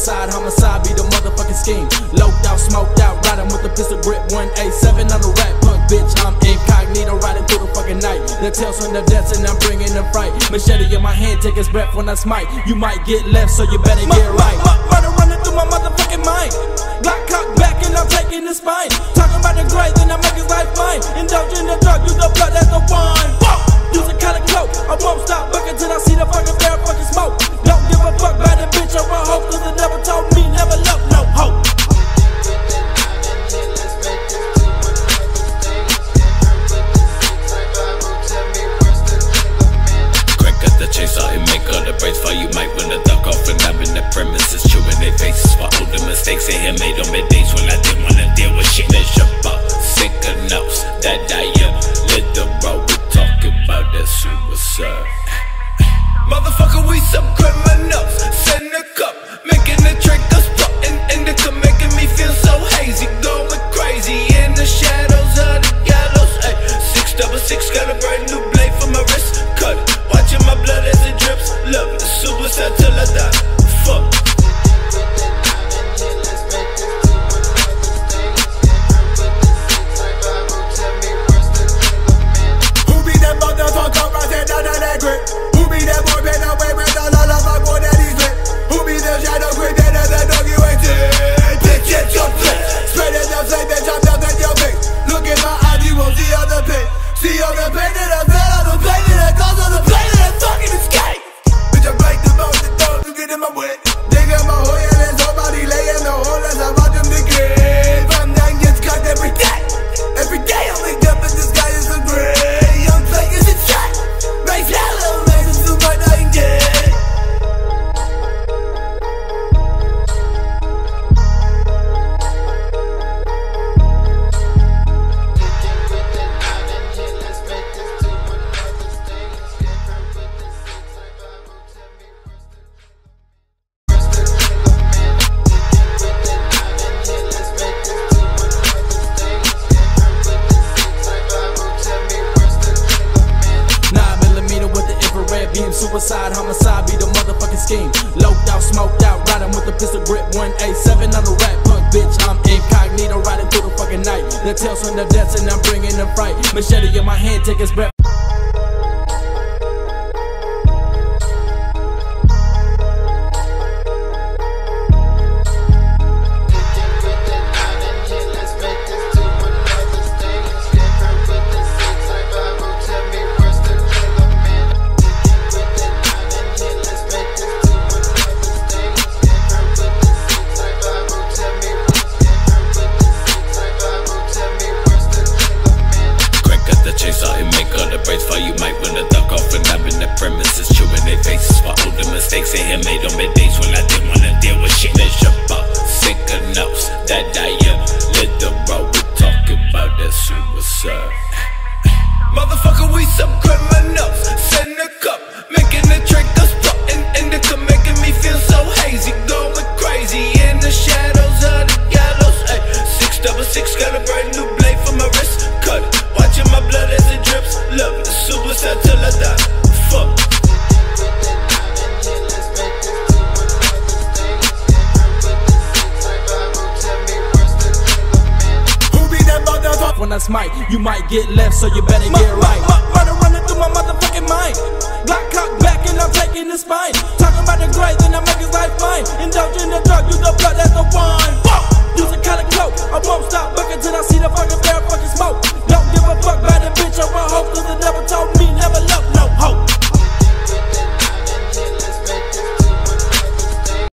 suicide, homicide be the motherfucking scheme. Loped out, smoked out, riding with the pistol grip 1A7 on the rap punk, bitch. I'm incognito, riding through the fucking night. The tales from the deaths and I'm bringing the fright. Machete in my hand, take his breath when I smite. You might get left, so you better get right. Murder running through my motherfucking mind. Glock cocked back and I'm taking the spine. The mistakes they had made on my days when I didn't wanna deal with shit about sick enough that I am literal we talking about that suicide Motherfucker, we some criminals. Send a cup, making the triggers pop and indica, making me feel so hazy, going crazy in the shadows of the gallows. Ay, six double six, got a brand new blade for my wrist. Cut, watching my blood as it drips. Love suicide till I die. Suicide, homicide be the motherfucking scheme. Loped out, smoked out, riding with the pistol grip 1A7 on the rap punk, bitch. I'm incognito, riding through the fucking night. The tales from the deaths and I'm bringing the fright. Machete in my hand, take his breath. That Motherfucker, we some criminals. Send a cup, When I smite, you might get left, so you better get right. Murder running through my motherfucking mind. Glock cocked back and I'm taking the spine.